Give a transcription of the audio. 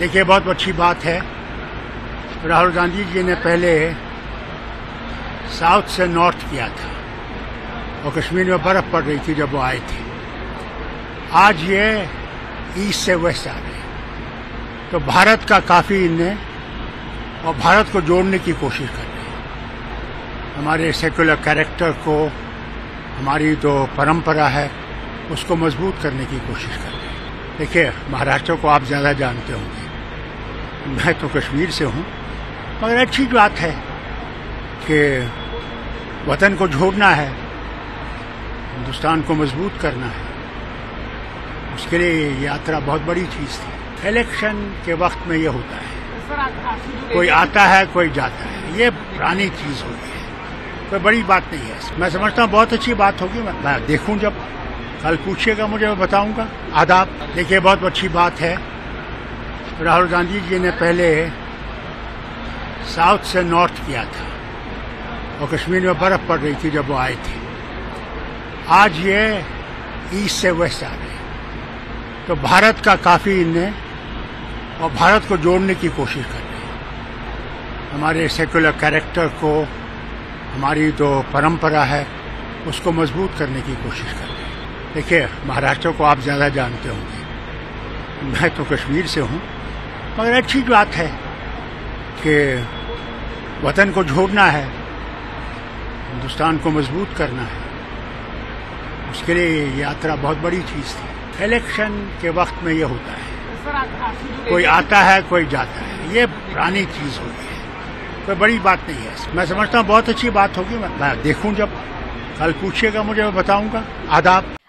देखिए, बहुत अच्छी बात है। राहुल गांधी जी ने पहले साउथ से नॉर्थ किया था और कश्मीर में बर्फ़ पड़ रही थी जब वो आए थे। आज ये ईस्ट से वेस्ट आ रहे हैं। तो भारत का काफ़ी इनने और भारत को जोड़ने की कोशिश कर रहे हैं। हमारे सेकुलर कैरेक्टर को, हमारी जो परंपरा है, उसको मज़बूत करने की कोशिश कर रहे हैं। देखिए, महाराष्ट्र को आप ज़्यादा जानते होंगे। मैं तो कश्मीर से हूँ मगर अच्छी बात है कि वतन को जोड़ना है हिंदुस्तान को मज़बूत करना है। उसके लिए यात्रा बहुत बड़ी चीज़ थी। इलेक्शन के वक्त में ये होता है। कोई आता है कोई जाता है। ये पुरानी चीज़ होगी है। कोई बड़ी बात नहीं है। मैं समझता हूँ बहुत अच्छी बात होगी। मैं, देखूँ जब कल पूछिएगा मुझे मैं बताऊँगा। आदाब। देखिए बहुत अच्छी बात है। राहुल गांधी जी ने पहले साउथ से नॉर्थ किया था और कश्मीर में बर्फ़ पड़ रही थी जब वो आए थे। आज ये ईस्ट से वेस्ट आ हैं। तो भारत का काफ़ी इनने और भारत को जोड़ने की कोशिश कर रहे हैं। हमारे सेकुलर कैरेक्टर को, हमारी जो परंपरा है, उसको मज़बूत करने की कोशिश कर रहे हैं। देखिए, महाराष्ट्र को आप ज़्यादा जानते होंगे। मैं तो कश्मीर से हूँ। मगर अच्छी बात है कि वतन को जोड़ना है, हिंदुस्तान को मज़बूत करना है। उसके लिए यात्रा बहुत बड़ी चीज़ थी। इलेक्शन के वक्त में ये होता है। कोई आता है, कोई जाता है। ये पुरानी चीज़ होगी है। कोई बड़ी बात नहीं है। मैं समझता हूँ बहुत अच्छी बात होगी। मैं देखूँ जब। कल पूछिएगा मुझे, मैं बताऊँगा। आदाब।